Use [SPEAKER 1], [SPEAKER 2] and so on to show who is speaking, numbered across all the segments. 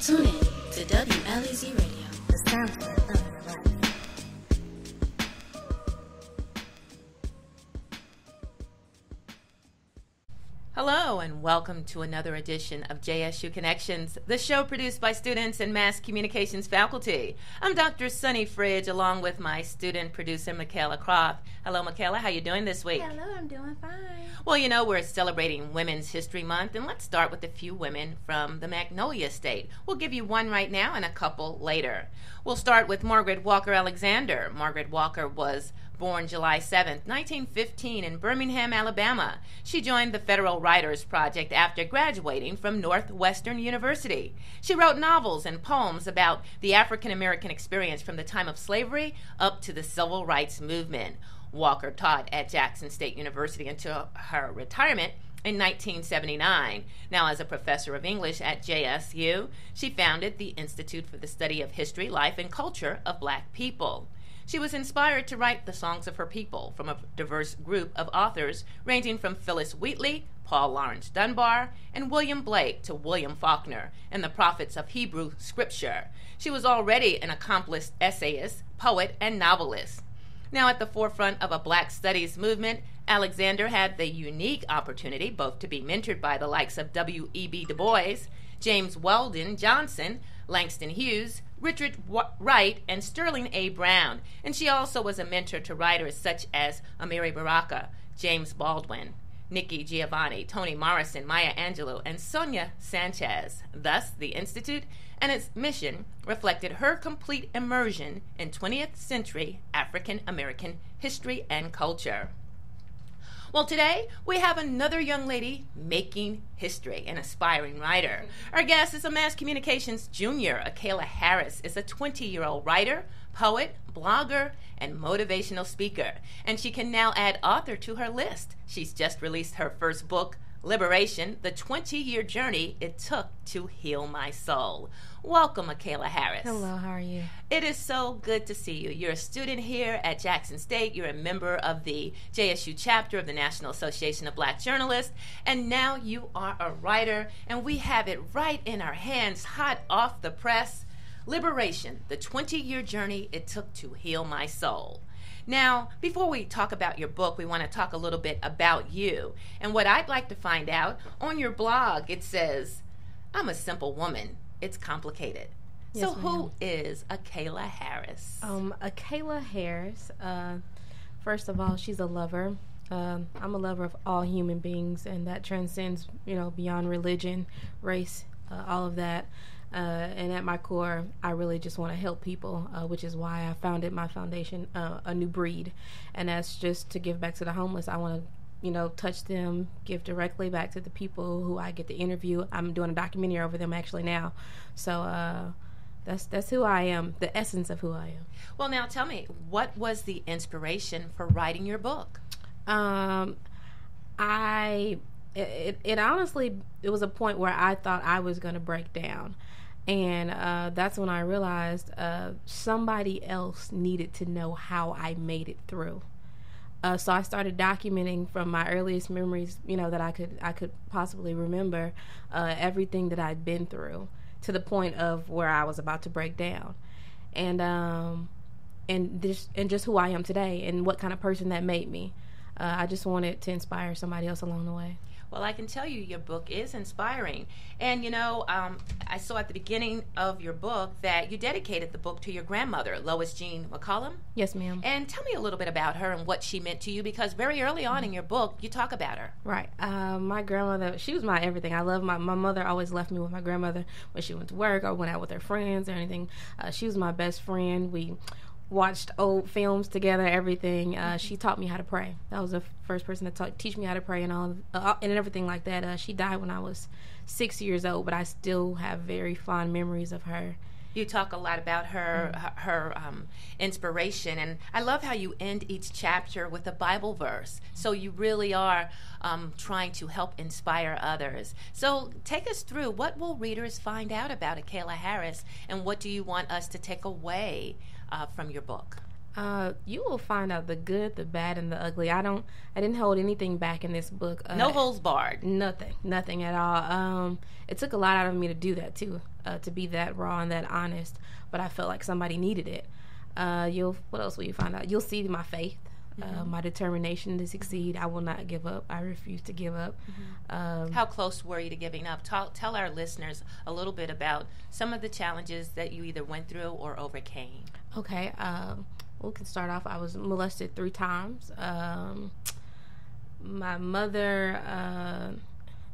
[SPEAKER 1] Tune in to WLEZ Radio, the soundtrack of
[SPEAKER 2] Hello, and welcome to another edition of JSU Connections, the show produced by students and mass communications faculty. I'm Dr. Sunny Fridge, along with my student producer, Mykela Croft. Hello, Michaela. How you doing this week?
[SPEAKER 3] Hello, I'm doing fine.
[SPEAKER 2] Well, you know, we're celebrating Women's History Month, and let's start with a few women from the Magnolia State. We'll give you one right now and a couple later. We'll start with Margaret Walker Alexander. Margaret Walker was born July 7, 1915, in Birmingham, Alabama. She joined the Federal Writers Project after graduating from Northwestern University. She wrote novels and poems about the African American experience from the time of slavery up to the civil rights movement. Walker taught at Jackson State University until her retirement in 1979. Now, as a professor of English at JSU, she founded the Institute for the Study of History, Life, and Culture of Black People. She was inspired to write the songs of her people from a diverse group of authors ranging from Phillis Wheatley, Paul Laurence Dunbar, and William Blake to William Faulkner and the prophets of Hebrew scripture. She was already an accomplished essayist, poet, and novelist. Now, at the forefront of a black studies movement, Alexander had the unique opportunity both to be mentored by the likes of W.E.B. Du Bois, James Weldon Johnson, Langston Hughes, Richard Wright, and Sterling A. Brown. And she also was a mentor to writers such as Amiri Baraka, James Baldwin, Nikki Giovanni, Toni Morrison, Maya Angelou, and Sonia Sanchez. Thus, the Institute and its mission reflected her complete immersion in 20th century African American history and culture. Well, today we have another young lady making history, an aspiring writer. Our guest is a mass communications junior. Akayla Harris is a 20 year old writer, poet, blogger, and motivational speaker. And she can now add author to her list. She's just released her first book, Liberation The 20 Year Journey It Took to Heal My Soul. Welcome, Akayla Harris.
[SPEAKER 3] Hello, how are you?
[SPEAKER 2] It is so good to see you. You're a student here at Jackson State. You're a member of the JSU chapter of the National Association of Black Journalists. And now you are a writer, and we have it right in our hands, hot off the press. Liberation, the 20 year journey it took to heal my soul. Now, before we talk about your book, we want to talk a little bit about you. And what I'd like to find out on your blog, it says, I'm a simple woman. It's complicated.
[SPEAKER 3] Yes,
[SPEAKER 2] so,
[SPEAKER 3] ma'am.
[SPEAKER 2] who is Akayla Harris?
[SPEAKER 3] Um, Akayla Harris. Uh, first of all, she's a lover. Um, I'm a lover of all human beings, and that transcends, you know, beyond religion, race, uh, all of that. Uh, and at my core, I really just want to help people, uh, which is why I founded my foundation, uh, A New Breed. And that's just to give back to the homeless. I want to, you know, touch them, give directly back to the people who I get to interview. I'm doing a documentary over them actually now. So, uh, that's that's who I am, the essence of who I am.
[SPEAKER 2] Well, now tell me, what was the inspiration for writing your book?
[SPEAKER 3] Um, I it, it honestly it was a point where I thought I was going to break down, and uh, that's when I realized uh, somebody else needed to know how I made it through. Uh, so I started documenting from my earliest memories, you know, that I could I could possibly remember uh, everything that I'd been through to the point of where I was about to break down, and um, and this and just who I am today and what kind of person that made me. Uh, I just wanted to inspire somebody else along the way.
[SPEAKER 2] Well, I can tell you your book is inspiring. And, you know, um, I saw at the beginning of your book that you dedicated the book to your grandmother, Lois Jean McCollum.
[SPEAKER 3] Yes, ma'am.
[SPEAKER 2] And tell me a little bit about her and what she meant to you because very early on in your book, you talk about her.
[SPEAKER 3] Right. Uh, my grandmother, she was my everything. I love my my mother. Always left me with my grandmother when she went to work or went out with her friends or anything. Uh, she was my best friend. We watched old films together. Everything. Uh, she taught me how to pray. That was the first person to taught, teach me how to pray and all uh, and everything like that. Uh, she died when I was six years old, but I still have very fond memories of her.
[SPEAKER 2] You talk a lot about her
[SPEAKER 3] Mm-hmm.
[SPEAKER 2] her, her um, inspiration, and I love how you end each chapter with a Bible verse. So you really are um, trying to help inspire others. So take us through what will readers find out about Akayla Harris, and what do you want us to take away uh, from your book?
[SPEAKER 3] Uh, you will find out the good, the bad, and the ugly. I don't. I didn't hold anything back in this book. Uh,
[SPEAKER 2] No holds barred.
[SPEAKER 3] Nothing, nothing at all. Um, it took a lot out of me to do that too. uh, to be that raw and that honest, but I felt like somebody needed it. Uh, you'll what else will you find out? You'll see my faith, uh, my determination to succeed. I will not give up. I refuse to give up. Um,
[SPEAKER 2] How close were you to giving up? Tell, tell our listeners a little bit about some of the challenges that you either went through or overcame.
[SPEAKER 3] Okay, um, we can start off. I was molested three times. Um, my mother, uh,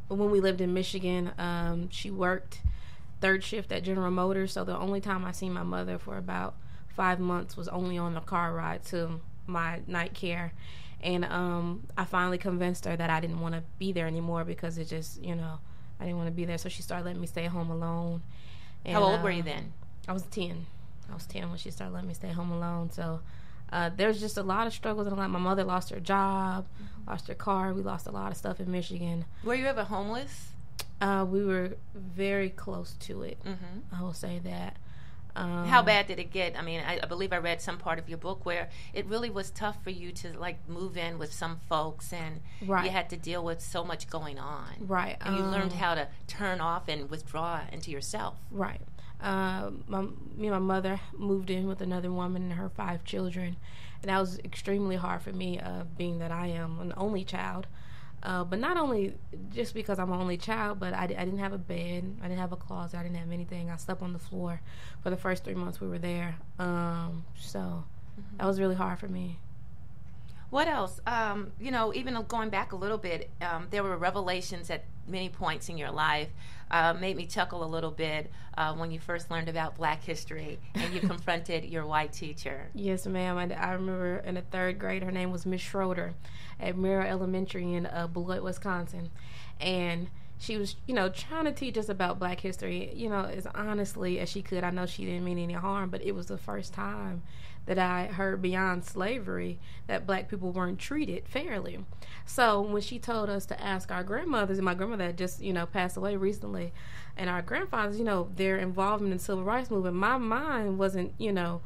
[SPEAKER 3] when we lived in Michigan, um, she worked third shift at General Motors. So the only time I seen my mother for about five months was only on the car ride to my night care. And um, I finally convinced her that I didn't want to be there anymore because it just, you know, I didn't want to be there. So she started letting me stay home alone.
[SPEAKER 2] How
[SPEAKER 3] And,
[SPEAKER 2] old were you
[SPEAKER 3] uh,
[SPEAKER 2] then?
[SPEAKER 3] I was 10. I was 10 when she started letting me stay home alone. So uh, there's just a lot of struggles. And a lot. My mother lost her job, lost her car. We lost a lot of stuff in Michigan.
[SPEAKER 2] Were you ever homeless?
[SPEAKER 3] Uh, we were very close to it.
[SPEAKER 2] hmm
[SPEAKER 3] I will say that. Um,
[SPEAKER 2] How bad did it get? I mean, I, I believe I read some part of your book where it really was tough for you to like move in with some folks, and
[SPEAKER 3] Right.
[SPEAKER 2] you had to deal with so much going on.
[SPEAKER 3] Right.
[SPEAKER 2] And you learned
[SPEAKER 3] um,
[SPEAKER 2] how to turn off and withdraw into yourself.
[SPEAKER 3] Right. Uh, my, me and my mother moved in with another woman and her five children, and that was extremely hard for me, uh, being that I am an only child. Uh, but not only just because I'm an only child, but I, I didn't have a bed, I didn't have a closet, I didn't have anything. I slept on the floor for the first three months we were there. Um, so that was really hard for me.
[SPEAKER 2] What else? Um, you know, even going back a little bit, um, there were revelations at many points in your life. Uh, made me chuckle a little bit uh, when you first learned about Black history and you confronted your white teacher.
[SPEAKER 3] Yes, ma'am. I, I remember in the third grade, her name was Miss Schroeder at Mira Elementary in uh, Beloit, Wisconsin. And she was, you know, trying to teach us about black history, you know, as honestly as she could. I know she didn't mean any harm, but it was the first time that I heard beyond slavery that black people weren't treated fairly. So when she told us to ask our grandmothers, and my grandmother just, you know, passed away recently, and our grandfathers, you know, their involvement in the civil rights movement, my mind wasn't, you know,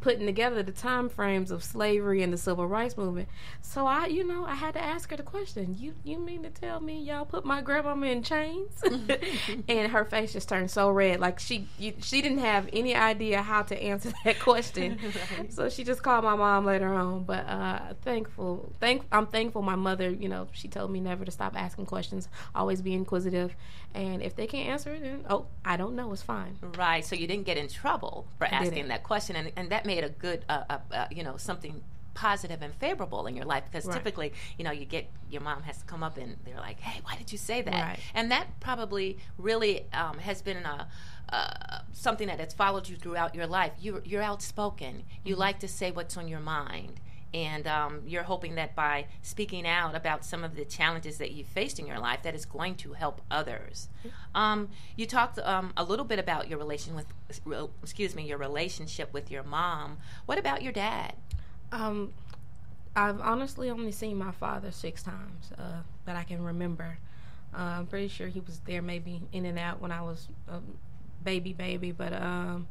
[SPEAKER 3] putting together the time frames of slavery and the civil rights movement. So I, you know, I had to ask her the question. You you mean to tell me y'all put my grandmama in chains? and her face just turned so red, like she you, she didn't have any idea how to answer that question. So she just called my mom later on. But uh, thankful, thank I'm thankful. My mother, you know, she told me never to stop asking questions, always be inquisitive, and if they can't answer it, then oh, I don't know, it's fine.
[SPEAKER 2] Right, so you didn't get in trouble for asking that question, and, and that made a good, uh, uh, uh, you know, something positive and favorable in your life because
[SPEAKER 3] Right.
[SPEAKER 2] typically, you know, you get your mom has to come up and they're like, "Hey, why did you say that?"
[SPEAKER 3] Right.
[SPEAKER 2] And that probably really um, has been a. Uh, something that has followed you throughout your life. You're, you're outspoken. You like to say what's on your mind. And um, you're hoping that by speaking out about some of the challenges that you faced in your life, that is going to help others. Um, you talked um, a little bit about your relation with, excuse me, your relationship with your mom. What about your dad?
[SPEAKER 3] Um, I've honestly only seen my father six times uh, that I can remember. Uh, I'm pretty sure he was there maybe in and out when I was a baby, baby. But um,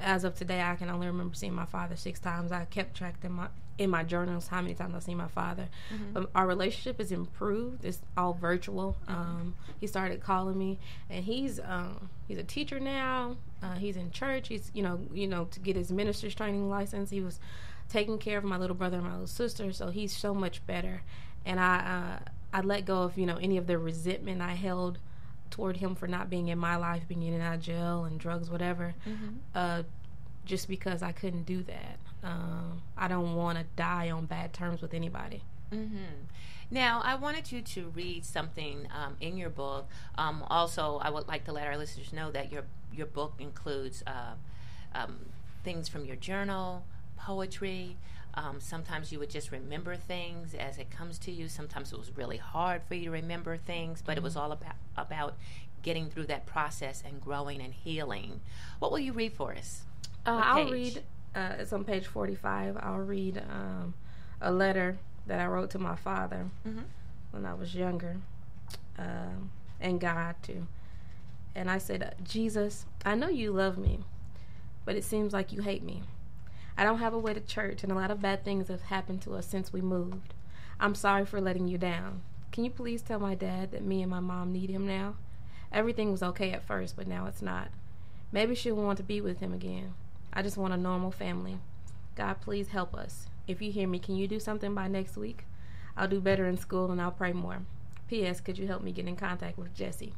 [SPEAKER 3] as of today, I can only remember seeing my father six times. I kept track in my in my journals how many times I've seen my father. But our relationship has improved. It's all virtual. Um, he started calling me, and he's um, he's a teacher now. Uh, he's in church. He's you know you know to get his minister's training license. He was taking care of my little brother and my little sister, so he's so much better. And I uh, I let go of you know any of the resentment I held toward him for not being in my life, being in and out of jail and drugs, whatever. Uh, just because I couldn't do that. Um, I don't want to die on bad terms with anybody.
[SPEAKER 2] hmm Now, I wanted you to read something um, in your book. Um, also, I would like to let our listeners know that your your book includes uh, um, things from your journal, poetry. Um, sometimes you would just remember things as it comes to you. Sometimes it was really hard for you to remember things, but it was all about about getting through that process and growing and healing. What will you read for us?
[SPEAKER 3] Uh, I'll read. Uh, it's on page forty-five. I'll read um, a letter that I wrote to my father
[SPEAKER 2] Mhm.
[SPEAKER 3] when I was younger, um, and God too. And I said, Jesus, I know you love me, but it seems like you hate me. I don't have a way to church, and a lot of bad things have happened to us since we moved. I'm sorry for letting you down. Can you please tell my dad that me and my mom need him now? Everything was okay at first, but now it's not. Maybe she'll want to be with him again. I just want a normal family. God, please help us. If you hear me, can you do something by next week? I'll do better in school and I'll pray more. P.S. Could you help me get in contact with Jesse?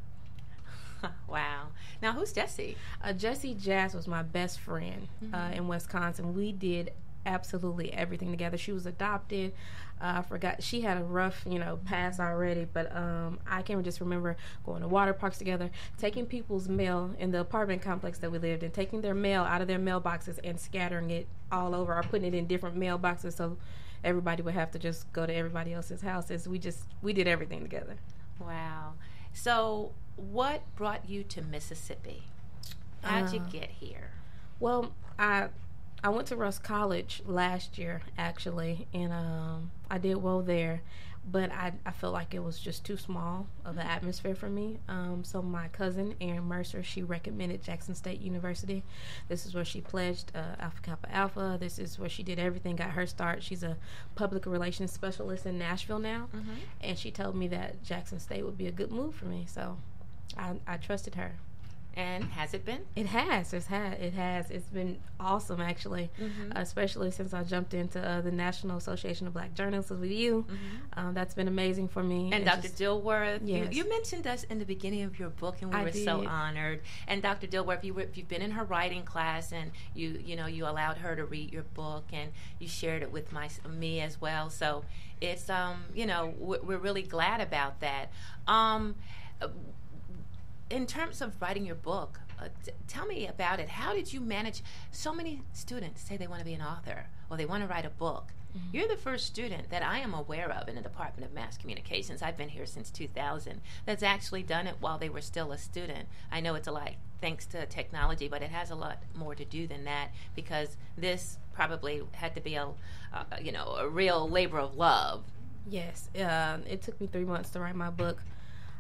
[SPEAKER 2] wow. Now, who's Jesse?
[SPEAKER 3] Uh, Jesse Jazz was my best friend uh, in Wisconsin. We did absolutely everything together. She was adopted. Uh, I forgot she had a rough, you know, past already, but um, I can just remember going to water parks together, taking people's mail in the apartment complex that we lived in, taking their mail out of their mailboxes and scattering it all over, or putting it in different mailboxes so everybody would have to just go to everybody else's houses. We just we did everything together.
[SPEAKER 2] Wow. So, what brought you to Mississippi? How'd you
[SPEAKER 3] Uh,
[SPEAKER 2] get here?
[SPEAKER 3] Well, I I went to Rust College last year actually, and um, I did well there, but I I felt like it was just too small of an atmosphere for me. Um, so my cousin Erin Mercer she recommended Jackson State University. This is where she pledged uh, Alpha Kappa Alpha. This is where she did everything, got her start. She's a public relations specialist in Nashville now, and she told me that Jackson State would be a good move for me. So I I trusted her.
[SPEAKER 2] And has it been?
[SPEAKER 3] It has. It's had. It has. It's been awesome, actually, especially since I jumped into uh, the National Association of Black Journalists with you. Um, that's been amazing for me.
[SPEAKER 2] And Dr.
[SPEAKER 3] just-
[SPEAKER 2] Dilworth,
[SPEAKER 3] Yes.
[SPEAKER 2] you, you mentioned us in the beginning of your book, and we
[SPEAKER 3] I
[SPEAKER 2] were so honored. And Dr. Dilworth, you were, you've been in her writing class, and you you know you allowed her to read your book, and you shared it with my me as well. So it's um you know we're, we're really glad about that. Um, uh, in terms of writing your book, uh, t- tell me about it. How did you manage? So many students say they want to be an author or they want to write a book. You're the first student that I am aware of in the Department of Mass Communications. I've been here since 2000 that's actually done it while they were still a student. I know it's a lot thanks to technology, but it has a lot more to do than that because this probably had to be a, uh, you know, a real labor of love.
[SPEAKER 3] Yes. Uh, it took me three months to write my book.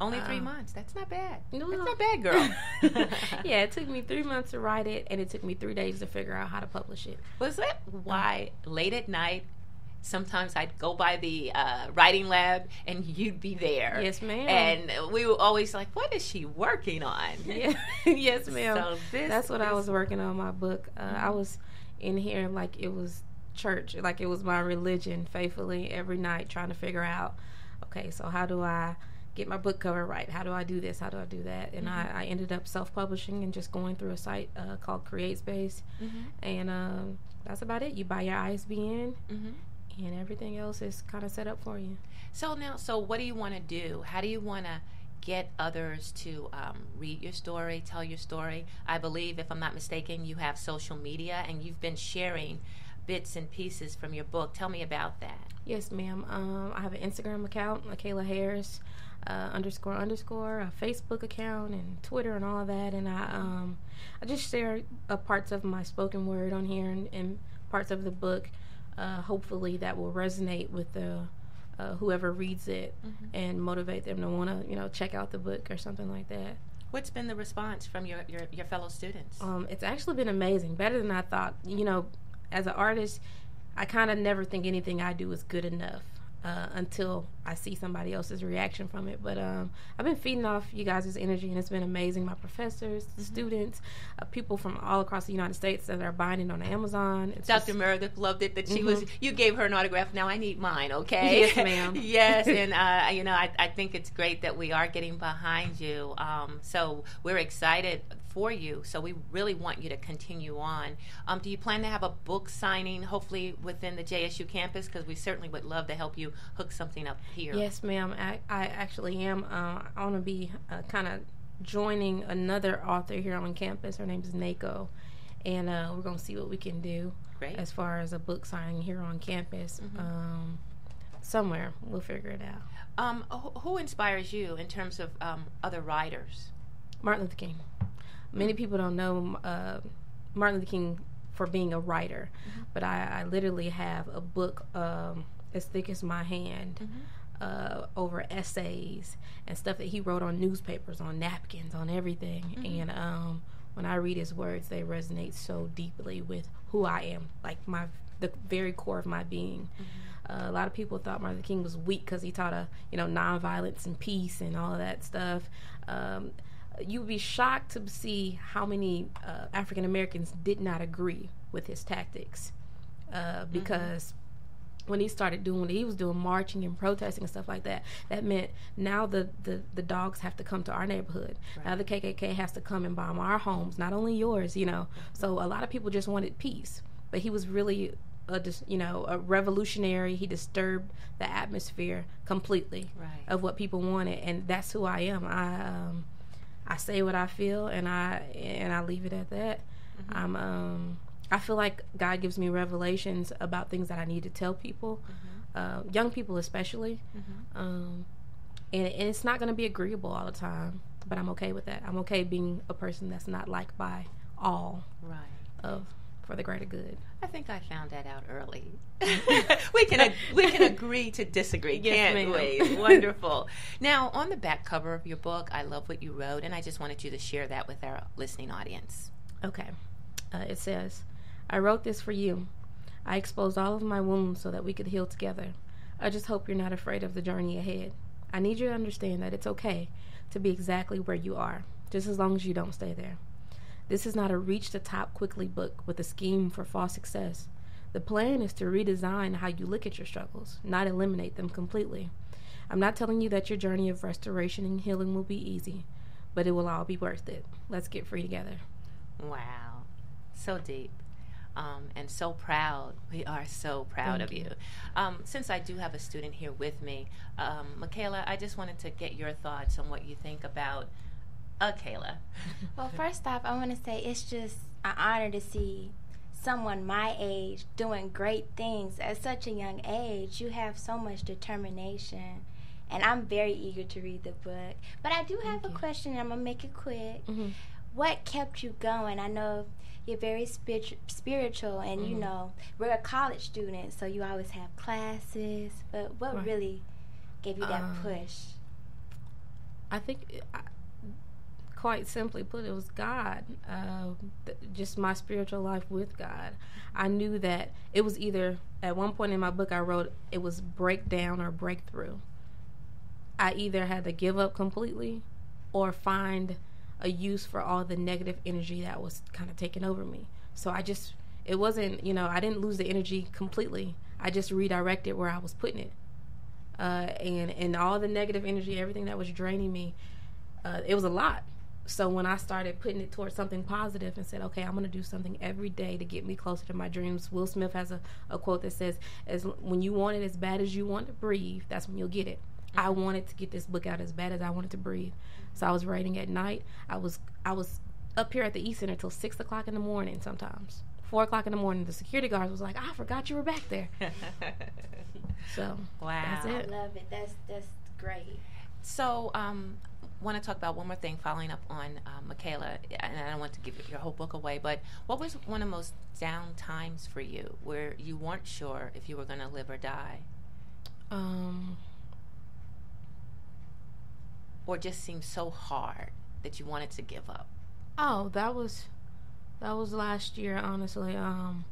[SPEAKER 2] Only three
[SPEAKER 3] Um,
[SPEAKER 2] months. That's not bad.
[SPEAKER 3] No.
[SPEAKER 2] That's not bad, girl.
[SPEAKER 3] yeah, it took me three months to write it, and it took me three days to figure out how to publish it.
[SPEAKER 2] Was that why late at night? Sometimes I'd go by the uh, writing lab and you'd be there.
[SPEAKER 3] Yes, ma'am.
[SPEAKER 2] And we were always like, "What is she working on?"
[SPEAKER 3] Yeah. yes, ma'am.
[SPEAKER 2] So this,
[SPEAKER 3] That's what I was working on my book. Uh, I was in here like it was church, like it was my religion, faithfully every night trying to figure out, okay, so how do I get my book cover right? How do I do this? How do I do that? And I, I ended up self publishing and just going through a site uh, called CreateSpace, and um, that's about it. You buy your ISBN,
[SPEAKER 2] Mhm.
[SPEAKER 3] and everything else is kind of set up for you.
[SPEAKER 2] So now, so what do you want to do? How do you want to get others to um, read your story, tell your story? I believe, if I'm not mistaken, you have social media and you've been sharing bits and pieces from your book. Tell me about that.
[SPEAKER 3] Yes, ma'am. Um, I have an Instagram account, Michaela Harris uh, underscore underscore, a Facebook account, and Twitter, and all of that. And I um, I just share uh, parts of my spoken word on here and, and parts of the book. Uh, hopefully, that will resonate with the uh, whoever reads it and motivate them to want to you know check out the book or something like that.
[SPEAKER 2] What's been the response from your, your, your fellow students?
[SPEAKER 3] Um, it's actually been amazing, better than I thought. You know, as an artist, I kind of never think anything I do is good enough uh, until I see somebody else's reaction from it. But um, I've been feeding off you guys' energy, and it's been amazing. My professors,
[SPEAKER 2] Mm-hmm.
[SPEAKER 3] students, uh, people from all across the United States that are buying it on Amazon. It's
[SPEAKER 2] Dr.
[SPEAKER 3] just-
[SPEAKER 2] Meredith loved it that she was. You gave her an autograph. Now I need mine. Okay.
[SPEAKER 3] Yes, ma'am.
[SPEAKER 2] yes, and uh, you know I, I think it's great that we are getting behind you. Um, so we're excited for you. So we really want you to continue on. Um, do you plan to have a book signing, hopefully within the JSU campus? Because we certainly would love to help you hook something up here.
[SPEAKER 3] Yes, ma'am. I, I actually am. Uh, I want to be uh, kind of joining another author here on campus. Her name is Nako. And uh, we're going to see what we can do
[SPEAKER 2] Great.
[SPEAKER 3] as far as a book signing here on campus. Um, somewhere. We'll figure it out.
[SPEAKER 2] Um, who, who inspires you in terms of um, other writers?
[SPEAKER 3] Martin Luther King. Many people don't know uh, Martin Luther King for being a writer, but I, I literally have a book um, as thick as my hand uh, over essays and stuff that he wrote on newspapers, on napkins, on everything. And um, when I read his words, they resonate so deeply with who I am, like my the very core of my being. Uh, a lot of people thought Martin Luther King was weak because he taught a you know nonviolence and peace and all of that stuff. Um, you'd be shocked to see how many uh, African Americans did not agree with his tactics uh, because when he started doing what he was doing, marching and protesting and stuff like that, that meant now the, the, the dogs have to come to our neighborhood. Now the KKK has to come and bomb our homes, not only yours, you know. So a lot of people just wanted peace, but he was really a you know a revolutionary. He disturbed the atmosphere completely
[SPEAKER 2] Right.
[SPEAKER 3] of what people wanted, and that's who I am. I um, I say what I feel, and I and I leave it at that. I'm um I feel like God gives me revelations about things that I need to tell people, uh, young people especially. Um, and, and it's not going to be agreeable all the time, but I'm okay with that. I'm okay being a person that's not liked by all
[SPEAKER 2] Right.
[SPEAKER 3] of for the greater good.
[SPEAKER 2] I think I found that out early. we can ag- we can agree to disagree,
[SPEAKER 3] Yes,
[SPEAKER 2] can't
[SPEAKER 3] ma'am.
[SPEAKER 2] we? Wonderful. Now, on the back cover of your book, I love what you wrote, and I just wanted you to share that with our listening audience.
[SPEAKER 3] Okay. Uh, it says, I wrote this for you. I exposed all of my wounds so that we could heal together. I just hope you're not afraid of the journey ahead. I need you to understand that it's okay to be exactly where you are, just as long as you don't stay there. This is not a reach the top quickly book with a scheme for false success. The plan is to redesign how you look at your struggles, not eliminate them completely. I'm not telling you that your journey of restoration and healing will be easy, but it will all be worth it. Let's get free together.
[SPEAKER 2] Wow, so deep. Um, and so proud. We are so proud
[SPEAKER 3] Thank
[SPEAKER 2] of
[SPEAKER 3] you.
[SPEAKER 2] you. Um, since I do have a student here with me, um, Mykela, I just wanted to get your thoughts on what you think about uh, Kayla.
[SPEAKER 4] Well, first off, I want to say it's just an honor to see someone my age doing great things at such a young age. You have so much determination, and I'm very eager to read the book. But I do have
[SPEAKER 3] Thank
[SPEAKER 4] a
[SPEAKER 3] you.
[SPEAKER 4] question, and I'm going to make it quick.
[SPEAKER 3] Mhm.
[SPEAKER 4] What kept you going? I know you're very spirit- spiritual, and you
[SPEAKER 3] Mhm.
[SPEAKER 4] know, we're a college student, so you always have classes. But what
[SPEAKER 3] Right.
[SPEAKER 4] really gave you that
[SPEAKER 3] Um,
[SPEAKER 4] push?
[SPEAKER 3] I think, I, quite simply put, it was God. Uh, th- just my spiritual life with God. I knew that it was either at one point in my book I wrote it was breakdown or breakthrough. I either had to give up completely, or find a use for all the negative energy that was kind of taking over me. So I just, it wasn't, you know, I didn't lose the energy completely. I just redirected where I was putting it uh, and and all the negative energy, everything that was draining me, uh, it was a lot. So when I started putting it towards something positive and said, okay, I'm going to do something every day to get me closer to my dreams. Will Smith has a, a quote that says, "As when you want it as bad as you want to breathe, that's when you'll get it." I wanted to get this book out as bad as I wanted to breathe, so I was writing at night. I was I was up here at the East Center till six o'clock in the morning sometimes. Four o'clock in the morning, the security guards was like, "I forgot you were back there." So
[SPEAKER 2] wow.
[SPEAKER 3] That's it.
[SPEAKER 4] I love it. That's that's great.
[SPEAKER 2] So, um, want to talk about one more thing, following up on uh, Mykela, and I don't want to give your whole book away, but what was one of the most down times for you where you weren't sure if you were going to live or die,
[SPEAKER 3] um.
[SPEAKER 2] or just seemed so hard that you wanted to give up?
[SPEAKER 3] Oh, that was that was last year, honestly. Um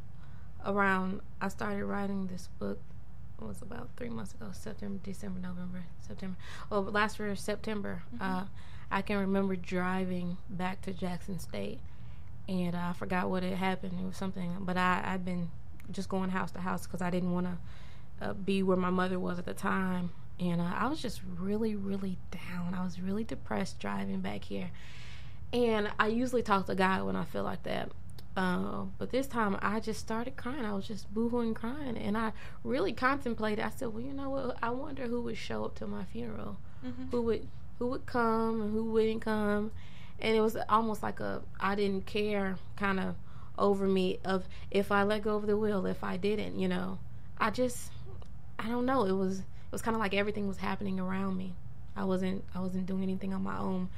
[SPEAKER 3] around I started writing this book was about three months ago, September, December, November, September. Well last year September. Uh I can remember driving back to Jackson State and uh, I forgot what had happened. It was something but I I'd been just going house to house because I didn't want to uh, be where my mother was at the time. And uh, I was just really, really down. I was really depressed driving back here. And I usually talk to God when I feel like that. Uh, but this time I just started crying. I was just boohooing crying. And I really contemplated. I said, well, you know what? I wonder who would show up to my funeral. Who would who would come and who wouldn't come. And it was almost like a I didn't care kind of over me of if I let go of the wheel, if I didn't, you know. I just I don't know. It was it was kind of like everything was happening around me. I wasn't I wasn't doing anything on my own.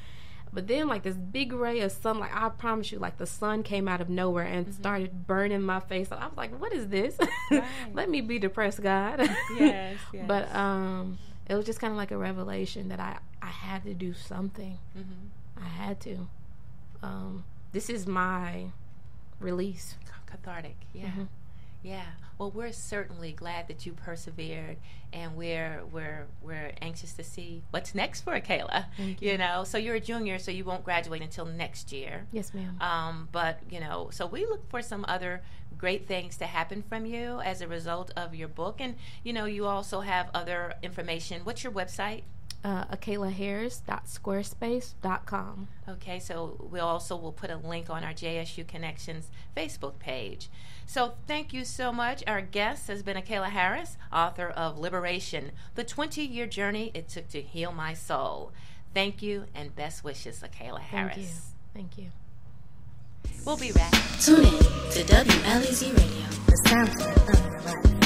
[SPEAKER 3] But then like this big ray of sunlight, I promise you, like the sun came out of nowhere and started burning my face. I was like, "What is this? Let me be depressed, God."
[SPEAKER 2] Yes, yes.
[SPEAKER 3] But um, it was just kind of like a revelation that I I had to do something.
[SPEAKER 2] Mm-hmm.
[SPEAKER 3] I had to. Um, this is my release.
[SPEAKER 2] Cathartic, yeah.
[SPEAKER 3] Mhm.
[SPEAKER 2] Yeah. Well, we're certainly glad that you persevered, and we're we're we're anxious to see what's next for Akayla.
[SPEAKER 3] Thank
[SPEAKER 2] You know, so you're a junior, so you won't graduate until next year.
[SPEAKER 3] Yes, ma'am.
[SPEAKER 2] Um, but you know, so we look for some other great things to happen from you as a result of your book, and you know, you also have other information. What's your website?
[SPEAKER 3] Uh, AkaylaHarris.squarespace.com.
[SPEAKER 2] Okay, so we also will put a link on our JSU Connections Facebook page. So thank you so much. Our guest has been Akayla Harris, author of Liberation: The 20-Year Journey It Took to Heal My Soul. Thank you and best wishes, Akayla Harris.
[SPEAKER 3] Thank you. Thank you.
[SPEAKER 2] We'll be back.
[SPEAKER 1] Tune in to WLEZ Radio, the sound of your life.